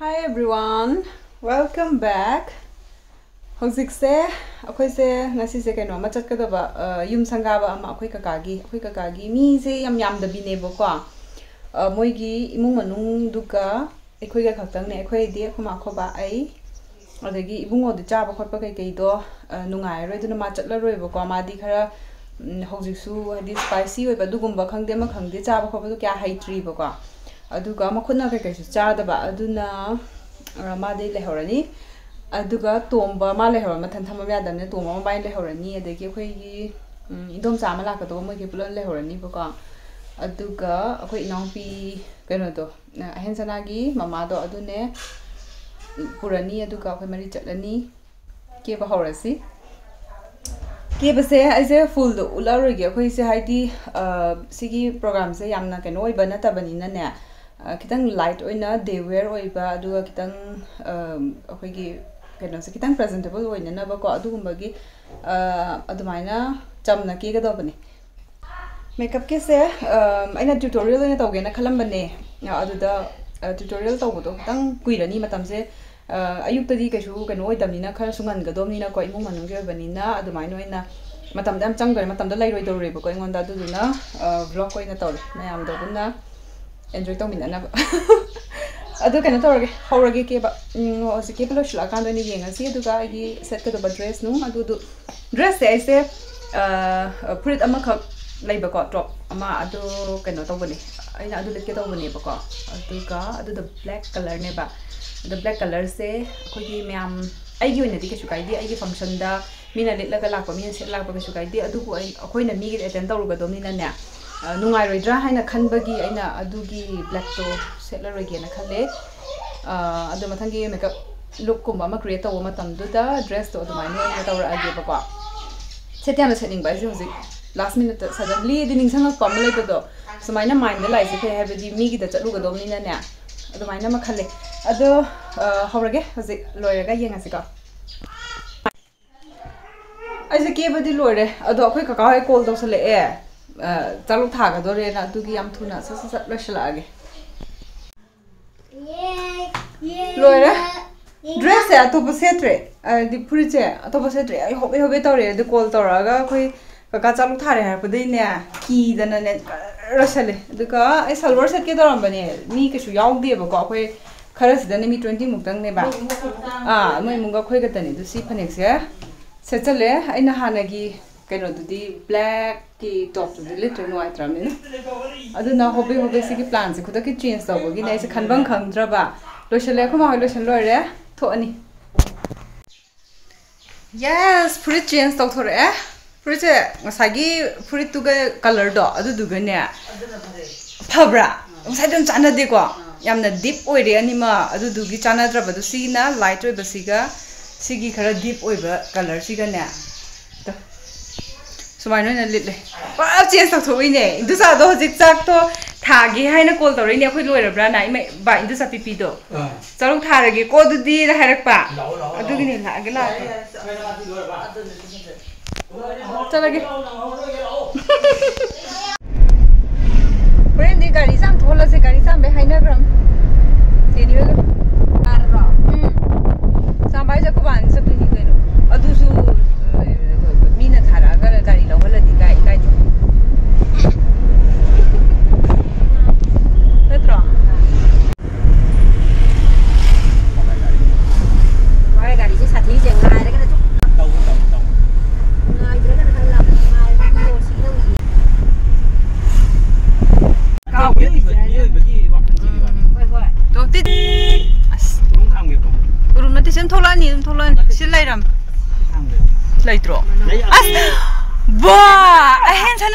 Hi everyone, welcome back. ꯍꯧꯖꯤꯛꯁꯦ ꯑꯩꯈꯣꯏꯁꯦ ꯉꯁꯤꯁꯦ ꯀꯩꯅꯣ ꯑꯃ ꯆꯠꯀꯗꯕ ꯌꯨꯝ ꯁꯪꯒꯥꯕ ꯑꯃ ꯑꯩꯈꯣꯏ ꯀꯀꯥꯒꯤ ꯑꯩꯈꯣꯏ ꯀꯀꯥꯒꯤ ꯃꯤꯁꯦ ꯌꯥꯝ ꯌꯥꯝꯗꯕꯤꯅꯦꯕꯀꯣ ꯃꯣꯏꯒꯤ ꯏꯃꯨꯡ ꯃꯅꯨꯡꯗꯨꯒ ꯑꯩꯈꯣꯏꯒ ꯈꯛꯇꯪꯅꯦ ꯑꯩꯈꯣꯏꯗꯤ ꯑꯩꯈꯣꯏ ꯃꯥ ꯈꯣꯏꯕꯥ ꯑꯩ ꯑꯗꯒꯤ ꯏꯕꯨꯡꯉꯣꯗꯤ ꯆꯥꯕ ꯈꯣꯠꯄ ꯀꯩꯀꯩꯗꯣ ꯅꯨꯡꯉꯥꯏꯔꯔꯣꯏ ꯑꯗꯨꯅ ꯃꯥ ꯆꯠꯂꯔꯣꯏꯕꯀꯣ ꯃꯥꯗꯤ ꯈꯔ ꯍꯧꯖꯤꯛꯁꯨ ꯍꯥꯏꯗꯤ ꯁ꯭ꯄꯥꯏꯁꯤ ꯑꯣꯏꯕ ꯑꯗꯨꯒꯨꯝꯕ ꯈꯪꯗꯦ ꯑꯃ ꯈꯪꯗꯦ ꯆꯥꯕ ꯈꯣꯠꯄꯗꯣ ꯀꯌꯥ ꯍꯩꯇ꯭ꯔꯤꯕꯀꯣ ꯑꯗꯨꯒ ꯃꯈꯨꯠꯅ ꯀꯩꯀꯩꯁꯨ ꯆꯥꯗꯕ ꯑꯗꯨꯅ ꯃꯥꯗꯤ ꯂꯩꯍꯧꯔꯅꯤ ꯑꯗꯨꯒ ꯇꯣꯝꯕ ꯃꯥ ꯂꯩꯍꯧꯔ ꯃꯊꯟ ꯊꯝꯕ ꯌꯥꯗꯕꯅꯤꯅ ꯇꯣꯝꯕ ꯃꯕꯥꯏꯅ ꯂꯩꯍꯧꯔꯅꯤ ꯑꯗꯒꯤ ꯑꯩꯈꯣꯏꯒꯤ ꯏꯟꯗꯣꯝꯆꯥ ꯑꯃ ꯂꯥꯛꯀꯗꯧꯕ ꯃꯣꯏꯒꯤ ꯄꯨꯂꯞ ꯂꯩꯍꯧꯔꯅꯤꯕꯀꯣ ꯑꯗꯨꯒ ꯑꯩꯈꯣꯏ ꯏꯅꯥꯎꯄꯤ ꯀꯩꯅꯣꯗꯣ ꯑꯍꯦꯟ ꯁꯅꯥꯒꯤ ꯃꯃꯥꯗꯣ ꯑꯗꯨꯅꯦ ꯄꯨꯔꯅꯤ ꯑꯗꯨꯒ ꯑꯩꯈꯣꯏ ꯃꯔꯤ ꯆꯠꯂꯅꯤ ꯀꯦꯕ ꯍꯧꯔꯁꯤ ꯀꯦꯕꯁꯦ ꯑꯩꯁꯦ ꯐꯨꯜꯗꯣ ꯎꯠꯂꯔꯣꯏꯒꯦ ꯑꯩꯈꯣꯏꯁꯦ ꯍꯥꯏꯗꯤ ꯁꯤꯒꯤ ꯄ꯭ꯔꯣꯒ꯭ꯔꯥꯝꯁꯦ ꯌꯥꯝꯅ ꯀꯩꯅꯣ ꯑꯣꯏꯕ ꯅꯠꯇꯕꯅꯤꯅꯅꯦ खितंग लाइट ओइना देवेयर ओइबा अदुगा खितंग अखोइगी ꯀꯩꯅꯣꯁꯦ ꯈꯤꯇꯪ ꯄ꯭ꯔꯖꯦꯟꯇꯦꯕꯜ ꯑꯣꯏꯅꯅꯕꯀꯣ ꯑꯗꯨꯒꯨꯝꯕꯒꯤ ꯑꯗꯨꯃꯥꯏꯅ ꯆꯝꯅ ꯀꯦꯒꯗꯕꯅꯦ ꯃꯦꯀꯞꯀꯤꯁꯦ ꯑꯩꯅ ꯇ꯭ꯌꯨꯇꯣꯔꯤꯌꯦꯜ ꯑꯣꯏꯅ ꯇꯧꯒꯦꯅ ꯈꯜꯂꯝꯕꯅꯦ ꯑꯗꯨꯗ ꯇ꯭ꯌꯨꯇꯣꯔꯤꯌꯦꯜ ꯇꯧꯕꯗꯣ ꯈꯤꯇꯪ ꯀꯨꯏꯔꯅꯤ ꯃꯇꯝꯁꯦ ꯑꯌꯨꯛꯇꯗꯤ ꯀꯩꯁꯨ ꯀꯩꯅꯣ ꯑꯣꯏꯗꯕꯅꯤꯅ ꯈꯔꯁꯨ ꯉꯟꯒꯗꯕꯅꯤꯅꯀꯣ ꯏꯃꯨꯡ ꯃꯅꯨꯡꯒꯤ ꯑꯣꯏꯕꯅꯤꯅ ꯑꯗꯨꯃꯥꯏꯅ ꯑꯣꯏꯅ ꯃꯇꯝꯗ ꯌꯥꯝ ꯆꯪꯗꯣꯔꯦ ꯃꯇꯝꯗ ꯂꯩꯔꯣꯏꯗꯧꯔꯦꯕꯀꯣ ꯑꯩꯉꯣꯟꯗ ꯑꯗꯨꯗꯨꯅ ꯕ꯭ꯂꯣꯛ ꯑꯣꯏꯅ ꯇꯧꯔꯦ ꯃꯌꯥꯝꯗꯣ ꯑꯗꯨꯅ ꯑꯦꯟꯖꯣꯏ ꯇꯧꯃꯤꯟꯅꯅꯕ ꯑꯗꯨ ꯀꯩꯅꯣ ꯇꯧꯔꯒꯦ ꯍꯧꯔꯒꯦ ꯀꯦꯕ ꯍꯧꯖꯤꯛ ꯀꯦꯕ ꯂꯣꯏꯁꯤꯜꯂꯛꯑꯀꯥꯟꯗ ꯑꯣꯏꯅ ꯌꯦꯡꯉꯁꯤ ꯑꯗꯨꯒ ꯑꯩꯒꯤ ꯁꯦꯠꯀꯗꯕ ꯗ꯭ꯔꯦꯁ ꯅꯨꯡ ꯑꯗꯨꯗꯨ ꯗ꯭ꯔꯦꯁꯁꯦ ꯑꯩꯁꯦ ꯐꯨꯔꯤꯠ ꯑꯃꯈꯛ ꯂꯩꯕꯀꯣ ꯇꯣꯞ ꯑꯃ ꯑꯗꯨ ꯀꯩꯅꯣ ꯇꯧꯕꯅꯦ ꯑꯩꯅ ꯑꯗꯨ ꯂꯤꯠꯀꯦ ꯇꯧꯕꯅꯦꯕꯀꯣ ꯑꯗꯨꯒ ꯑꯗꯨꯗꯣ ꯕ꯭ꯂꯦꯛ ꯀꯂꯔꯅꯦꯕ ꯑꯗꯣ ꯕ꯭ꯂꯦꯛ ꯀꯂꯔꯁꯦ ꯑꯩꯈꯣꯏꯒꯤ ꯃꯌꯥꯝ ꯑꯩꯒꯤ ꯑꯣꯏꯅꯗꯤ ꯀꯩꯁꯨ ꯀꯥꯏꯗꯦ ꯑꯩꯒꯤ ꯐꯪꯁꯟꯗ ꯃꯤꯅ ꯂꯤꯠꯂꯒ ꯂꯥꯛꯄ ꯃꯤꯅ ꯁꯦꯠ ꯂꯥꯛꯄ ꯀꯩꯁꯨ ꯀꯥꯏꯗꯦ ꯑꯗꯨꯕꯨ ꯑꯩ ꯑꯩꯈꯣꯏꯅ ꯃꯤꯒꯤ ꯑꯦꯇꯦꯟ ꯇꯧꯔꯨꯒꯗꯧꯅꯤꯅꯅꯦ लास्ट मिनट सदम ली दिन संगत पम लेते तो सुमाइना माइंड ले आइसे है बिदि मी गिदा चलु गदो मिना ने अदो माइना मखले अदो हवरगे हजे लोयरगा येंग आसे का आइसे के बदि लोयरे अदो अखै काका है कॉल दोसले ꯆꯥꯂꯨꯛ ꯊꯥꯒꯗꯣꯔꯦꯅ ꯑꯗꯨꯒꯤ ꯌꯥꯝ ꯊꯨꯅ ꯁꯠ ꯁꯠ ꯁꯠ ꯂꯣꯏꯁꯤꯜꯂꯛꯑꯒꯦ ꯂꯣꯏꯔꯦ ꯗ꯭ꯔꯦꯁꯁꯦ ꯑꯇꯣꯞꯄ ꯁꯦꯠꯇ꯭ꯔꯦ ꯍꯥꯏꯗꯤ ꯐꯨꯔꯤꯠꯁꯦ ꯑꯇꯣꯞꯄ ꯁꯦꯠꯇ꯭ꯔꯦ ꯑꯩ ꯍꯣꯕꯦ ꯍꯣꯕꯦ ꯇꯧꯔꯦ ꯑꯗꯨ ꯀꯣꯜ ꯇꯧꯔꯛꯑꯒ ꯑꯩꯈꯣꯏ ꯀꯀꯥ ꯆꯥꯂꯨꯛ ꯊꯥꯔꯦ ꯍꯥꯏꯔꯛꯄꯗꯩꯅꯦ ꯀꯤꯗꯅꯅꯦ ꯂꯣꯏꯁꯜꯂꯦ ꯑꯗꯨꯒ ꯑꯩ ꯁꯜꯋꯥꯔ ꯁꯦꯠꯀꯦ ꯇꯧꯔꯝꯕꯅꯦ ꯃꯤ ꯀꯩꯁꯨ ꯌꯥꯎꯗꯦꯕꯀꯣ ꯑꯩꯈꯣꯏ ꯈꯔꯁꯤꯗꯅꯦ ꯃꯤ ꯇ꯭ꯋꯦꯟꯇꯤ ꯃꯨꯛꯇꯪꯅꯦꯕ ꯑꯥ ꯃꯣꯏ ꯏꯃꯨꯡꯒ ꯑꯩꯈꯣꯏ ꯈꯛꯇꯅꯦ ꯑꯗꯨ ꯁꯤ ꯐꯅꯦꯛꯁꯦ ꯁꯦꯠꯆꯜꯂꯦ ꯑꯩꯅ ꯍꯥꯟꯅꯒꯤ ꯀꯩꯅꯣꯗꯨꯗꯤ ꯕ꯭ꯂꯦꯛꯀꯤ ꯇꯣꯞꯇꯨꯗꯤ ꯂꯤꯠꯇ꯭ꯔꯦ ꯅꯨꯡꯉꯥꯏꯇ꯭ꯔꯕꯅꯤꯅ ꯑꯗꯨꯅ ꯍꯣꯕꯦ ꯍꯣꯕꯦ ꯁꯤꯒꯤ ꯄ꯭ꯂꯥꯟꯁꯦ ꯈꯨꯗꯛꯀꯤ ꯆꯦꯟꯖ ꯇꯧꯕꯒꯤꯅꯦ ꯑꯩꯁꯦ ꯈꯟꯐꯝ ꯈꯪꯗ꯭ꯔꯕ ꯂꯣꯏꯁꯤꯜꯂꯦ ꯑꯩꯈꯣꯏ ꯃꯥꯍꯣꯏ ꯂꯣꯏꯁꯤꯜ ꯂꯣꯏꯔꯦ ꯊꯣꯛꯑꯅꯤ ꯌꯦꯁ ꯐꯨꯔꯤꯠ ꯆꯦꯟꯖ ꯇꯧꯊꯣꯔꯛꯑꯦ ꯐꯨꯔꯤꯠꯁꯦ ꯉꯁꯥꯏꯒꯤ ꯐꯨꯔꯤꯠꯇꯨꯒ ꯀꯂꯔꯗꯣ ꯑꯗꯨꯗꯨꯒꯅꯦ ꯐꯕ꯭ꯔꯥ ꯉꯁꯥꯏꯗꯣ ꯌꯥꯝ ꯆꯥꯟꯅꯗꯦꯀꯣ ꯌꯥꯝꯅ ꯗꯤꯞ ꯑꯣꯏꯔꯦ ꯑꯅꯤꯃꯛ ꯑꯗꯨꯗꯨꯒꯤ ꯆꯥꯟꯅꯗ꯭ꯔꯕꯗꯣ ꯁꯤꯒꯤꯅ ꯂꯥꯏꯠ ꯑꯣꯏꯕꯁꯤꯒ ꯁꯤꯒꯤ ꯈꯔ ꯗꯤꯞ ꯑꯣꯏꯕ ꯀꯂꯔꯁꯤꯒꯅꯦ ꯁꯨꯃꯥꯏꯅ ꯑꯣꯏꯅ ꯂꯤꯠꯂꯦ ꯄꯨꯔꯥ ꯆꯦꯟꯖ ꯇꯧꯊꯣꯛꯏꯅꯦ ꯏꯟꯗꯨꯆꯥꯗꯣ ꯍꯧꯖꯤꯛ ꯆꯥꯛꯇꯣ ꯊꯥꯒꯦ ꯍꯥꯏꯅ ꯀꯣꯜ ꯇꯧꯔꯛꯏꯅꯦ ꯑꯩꯈꯣꯏ ꯂꯣꯏꯔꯕ꯭ꯔꯥꯅ ꯑꯩ ꯕꯥ ꯏꯟꯗꯨꯆꯥ ꯄꯤꯄꯤꯗꯣ ꯆꯔꯨꯛ ꯊꯥꯔꯒꯦꯀꯣ ꯑꯗꯨꯗꯤ ꯍꯥꯏꯔꯛꯄ ꯑꯗꯨꯒꯤꯅꯦ ꯂꯥꯛꯑꯒꯦ ꯂꯥꯛꯑꯒꯦ ꯆꯠꯂꯒꯦ ꯍꯣꯔꯦꯟꯗꯤ ꯒꯥꯔꯤ ꯆꯥꯝ ꯊꯣꯛꯍꯜꯂꯁꯦ ꯒꯥꯔꯤ ꯆꯥꯝꯕꯩ ꯍꯥꯏꯅꯈ꯭ꯔꯝ ꯆꯦꯅꯤ ꯍꯣꯏꯒ ꯆꯥꯝꯕ ꯍꯥꯏꯁꯦ ꯈꯨꯕꯥꯅ ꯆꯠꯇꯣꯏꯅꯤ ꯀꯩꯅꯣ ꯑꯗꯨꯁꯨ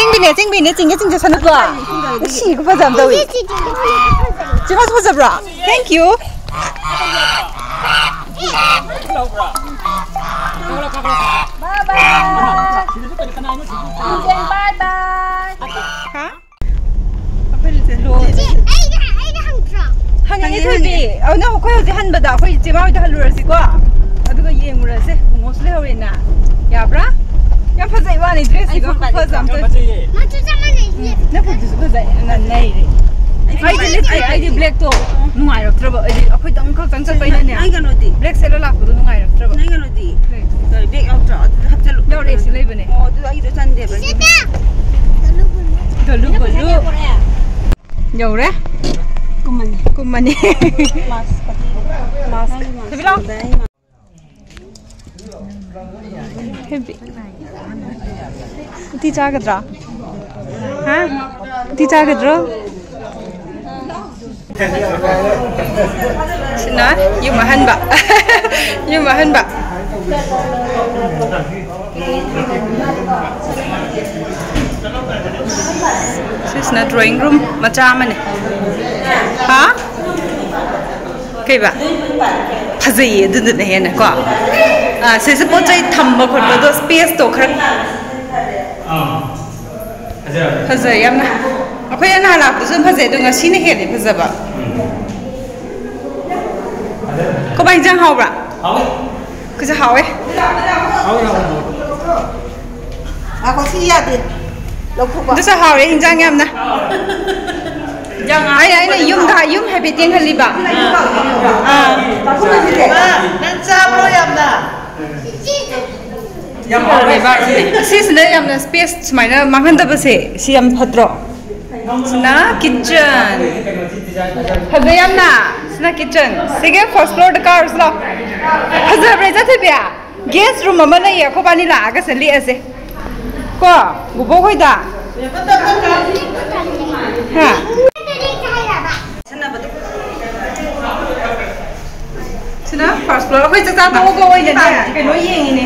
찡비네 찡비네 찡겨 찡겨 사는 거야. 역시 이거 봐자 다위 제가 소자 브라. 땡큐 요 항양이. 설비. 어나 호코야지 한바다. 호이 찌마우다 할루라시고. 아두가 이행을 하세 뭐, 공호슬레 하웨나. 야브라? 要拍这一万的，这是个拍咱们。那就这么的。那不就是拍那那的。ai đi lấy ai đi black to nu ai rồi trouble. Ai đi ở khơi đông khâu tăng chân bay nè. Ai cái nó đi black sẽ là phụ nu ai rồi trouble. Ai cái nó đi rồi black out rồi hấp chân lúc đâu đấy xin lấy bên này? Oh tôi ai rồi chân đẹp rồi dalu balu dalu balu jauh re kumani kumani mas mas tapi lo heavy ती चाहद्र ती चाहद्र ना you महन बा drawing room मचाने हा कई फजे अद्दे को पोचे थम खोटो स्पेस तो खरा ꯐꯖꯩ ꯌꯥꯝꯅ ꯑꯩꯈꯣꯏ ꯑꯅꯥ ꯂꯥꯛꯄꯁꯨ ꯑꯗꯨꯝ ꯐꯖꯩ ꯑꯗꯣ ꯉꯁꯤꯅ ꯍꯦꯜꯂꯦ ꯐꯖꯕ ꯀꯃꯥꯏ ꯏꯟꯖꯥꯡ ꯍꯥꯎꯕ꯭ꯔꯥ ꯍꯥꯎꯋꯦ ꯀꯩꯁꯨ ꯍꯥꯎꯋꯦ ꯍꯥꯎꯋꯦ ꯍꯥꯎꯋꯦ ꯁꯤ ꯌꯥꯗꯦ ꯂꯧꯊꯣꯛꯄ ꯑꯗꯨꯁꯨ ꯍꯥꯎꯔꯦ ꯏꯟꯖꯥꯡ ꯌꯥꯝꯅ ꯑꯩ ꯑꯩꯅ ꯌꯨꯝꯗ ꯌꯨꯝ ꯍꯥꯏꯐꯦꯠ ꯌꯦꯡꯍꯜꯂꯤꯕ ꯑꯥ ꯅꯪ ꯆꯥꯕ꯭ꯔꯣ ꯌꯥꯝꯅ ꯁꯤꯁꯤꯅ ꯌꯥꯝꯅ ꯁ꯭ꯄꯦꯁ ꯁꯨꯃꯥꯏꯅ ꯃꯥꯡꯍꯟꯗꯕꯁꯦ ꯁꯤ ꯌꯥꯝ ꯐꯠꯇ꯭ꯔꯣ ꯁꯤꯅ ꯀꯤꯠꯆꯟ ꯐꯖꯩ ꯌꯥꯝꯅ ꯁꯤꯅ ꯀꯤꯠꯆꯟ ꯁꯤꯒꯤ ꯐꯥꯔꯁ ꯐ꯭ꯂꯣꯔꯗ ꯀꯥꯔꯨꯁꯤ ꯂꯥꯎ ꯐꯖꯕ꯭ꯔꯥ ꯆꯠꯊꯕꯤꯌꯥ ꯒꯦꯁ ꯔꯨꯝ ꯑꯃ ꯂꯩꯌꯦ ꯑꯩꯈꯣꯏꯕꯥꯅꯤ ꯂꯥꯛꯑꯒ ꯂꯦꯛꯑꯁꯦ ꯀꯣ ꯕꯨꯕꯣꯛ ꯍꯣꯏꯗ ꯍꯥ sanabadu ꯁꯤꯅ ꯐꯥꯔꯁ ꯐ꯭ꯂꯣꯔ ꯑꯩꯈꯣꯏ ꯆꯥꯛꯆꯥ ꯇꯣꯛꯑꯒ ꯑꯣꯏꯅꯅꯦ ꯀꯩꯅꯣ ꯌꯦꯡꯉꯤꯅꯦ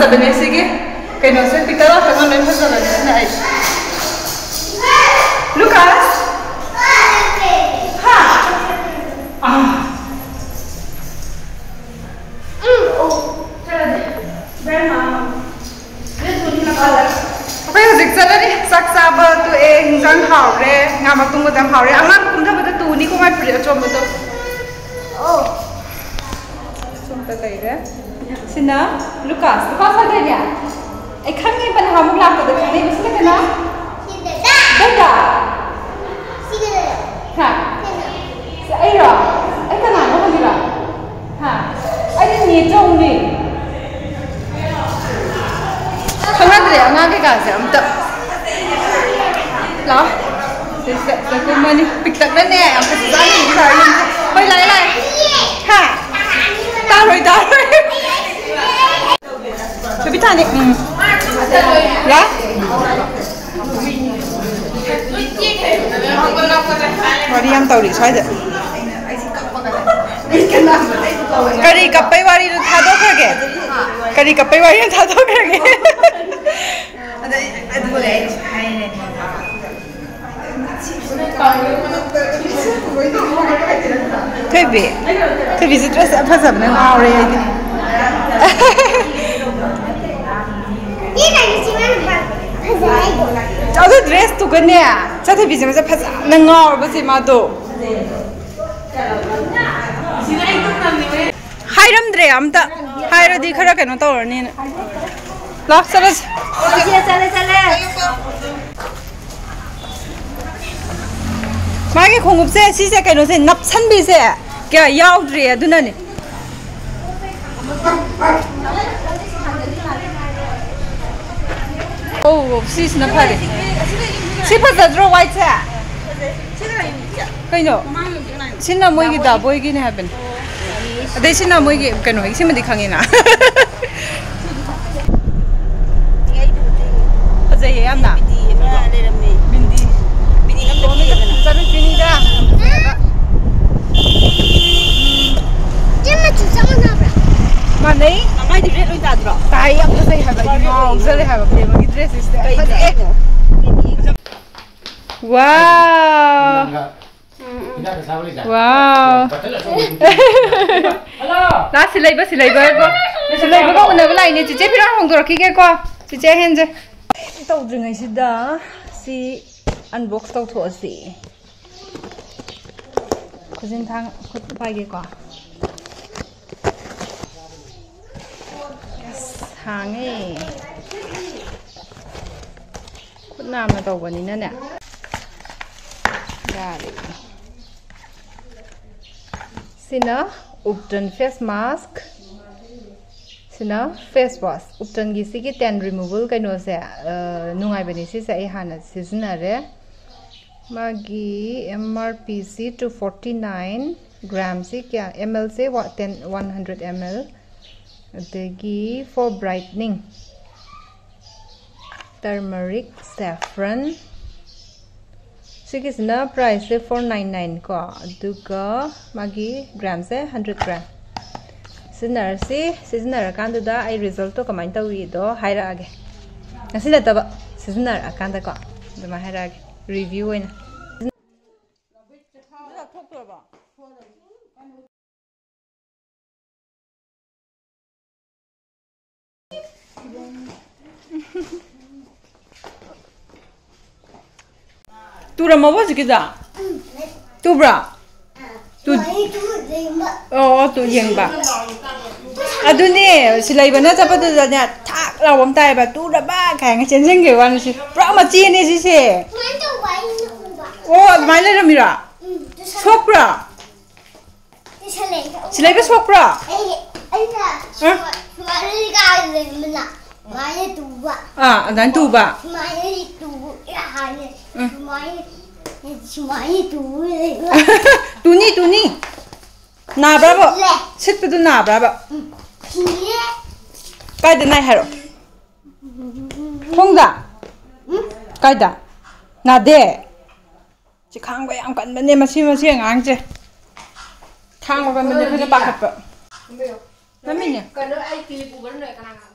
a benar sigue que no se picaba pero no hemos hablado ahí Lucas ha ah. Oh, giờ dịch ra đấy sắc xa bờ tụi em răng hảo re Oh, mà tung một răng hảo re ăn lắm cũng Oh, vào tụ ni Oh. sina Lucas Lucas ha denya ai khang ngi ban ha mu lam ko de khang ngi sina kana sina da da da sina da ha. Rồi? ai ra ai kana no ni ra ha. Ai ni ni jong ni. Khang ha de nga ke ga sa am ta la Hãy subscribe cho kênh Ghiền Mì Gõ Để không bỏ lỡ những video hấp dẫn ไปไหนเลยค่ะตาลอยตาลอย Vitali. Mm. La? Mariam वाली था दो करके करी अदु dress तो गने चाथे बीजे में से फस नंगा और बस इमा दो हम ता हाय रो दिख रहा तो चले मागे खुंगुप से ऐसी से कनो से नपसन भी से क्या याव 뭐 없이 있나 파리. 싶어서 와이차. 그죠? 신나 모이기다 모이긴 해변. 내 신나 모이기 그노 이심은 디캉이나. 어제 예암나. 민디. 민디. 오늘 저는 비니다. 찜만 주상은 하라. 마네. ꯃꯥꯏꯗꯤ ꯔꯦꯠ ꯑꯣꯏ ꯇꯥꯗ꯭ꯔꯣ ꯇꯥꯏ ꯌꯥꯝ ꯐꯖꯩ ꯍꯥꯏꯕ ꯑꯩ ꯉꯥꯎꯖꯔꯦ ꯍꯥꯏꯕ ꯐ꯭ꯔꯦꯃꯒꯤ ꯗ꯭ꯔꯦꯁꯁꯦ ꯐꯖꯩ ꯋꯥꯎ ꯋꯥꯎ ꯂꯥ ꯁꯤ ꯂꯩꯕ ꯁꯤ ꯂꯩꯕ ꯀꯣ ꯁꯤ ꯂꯩꯕꯒ ꯎꯅꯕ ꯂꯥꯛꯏꯅꯦ ꯆꯤꯆꯦ ꯐꯤꯔꯣꯟ ꯍꯣꯡꯗꯣꯔꯛꯈꯤꯒꯦꯀꯣ ꯆꯤꯆꯦ ꯍꯦꯟꯖꯦ ꯇꯧꯗ꯭ꯔꯤꯉꯩꯁꯤꯗ ꯁꯤ ꯑꯟꯕꯣꯛꯁ ꯇꯧꯊꯣꯛꯑꯁꯤ ꯈꯨꯖꯤꯟ ꯊꯥꯡ ꯈꯨꯠ ꯄꯥꯏꯒꯦꯀꯣ ꯑꯁ ꯈꯥꯡꯉꯦ ꯈꯨꯠ ꯅꯥꯝꯅ ꯇꯧꯕꯅꯤꯅꯅꯦ ꯌꯥꯔꯦ ꯁꯤꯅ ꯎꯞꯇꯟ ꯐꯦꯁ ꯃꯥꯁꯛ ꯁꯤꯅ ꯐꯦꯁ ꯋꯥꯁ ꯎꯞꯇꯟꯒꯤ ꯁꯤꯒꯤ ꯇꯦꯟ ꯔꯤꯃꯨꯕꯜ ꯀꯩꯅꯣꯁꯦ ꯅꯨꯡꯉꯥꯏꯕꯅꯤ ꯁꯤꯁꯦ ꯑꯩ ꯍꯥꯟꯅ ꯁꯤꯖꯤꯟꯅꯔꯦ ꯃꯥꯒꯤ ꯑꯦꯝ ꯑꯥꯔ ꯄꯤꯁꯤ ꯇꯨ ꯐꯣꯔꯇꯤ ꯅꯥꯏꯟ ꯒ꯭ꯔꯥꯝꯁꯤ ꯀꯌꯥ M ꯑꯦꯜꯁꯦ ten one hundred M L ꯑꯗꯒꯤ ꯐꯣꯔ ꯕ꯭ꯔꯥꯏꯠꯅꯤꯡ ꯇꯔꯃꯔꯤꯛ ꯁꯦꯐ꯭ꯔꯟ ꯁꯤꯒꯤꯁꯤꯅ ꯄ꯭ꯔꯥꯏꯁꯁꯦ ꯐꯣꯔ ꯅꯥꯏꯟ ꯅꯥꯏꯟ ꯀꯣ ꯑꯗꯨꯒ ꯃꯥꯒꯤ ꯒ꯭ꯔꯥꯝꯁꯦ ꯍꯟꯗ꯭ꯔꯦꯠ ꯒ꯭ꯔꯥꯝ ꯁꯤꯖꯤꯟꯅꯔꯁꯤ ꯁꯤꯖꯤꯟꯅꯔꯀꯥꯟꯗꯨꯗ ꯑꯩ ꯔꯤꯖꯜꯇꯣ ꯀꯃꯥꯏꯅ ꯇꯧꯔꯤꯗꯣ ꯍꯥꯏꯔꯛꯑꯒꯦ ꯉꯁꯤ ꯅꯠꯇꯕ ꯁꯤꯖꯤꯟꯅꯔꯀꯥꯟꯗꯀꯣ ꯑꯗꯨꯃꯥꯏꯅ ꯍꯥꯏꯔꯛꯑꯒꯦ ꯔꯤꯚ꯭ꯌೂ ꯑꯣꯏꯅ Tubra mau apa kita? Tubra. Tu Oh, oh tu yang ba. Aduh nih si lain mana siapa tu tanya tak lah orang tay ba tu dah ba kayak ngecen sen ke wan si. Pra macam ni si si. Oh, mana dah mira? Sopra. Si lain ba sopra. Ah, dan tu ba. Mana tu? Ya, hanya. main 많이 두네. 두니 두니. 나브라보. 셋도 나브라보. 길래. 가이드 나이 하러. 통다. 가이다. 나데. 지 강과 양 간만에 마시마시 양제. 탕과 간만에 그저 바깥. 근데요. 남이냐? 그는 아이 빌리고 그런 애가 나가.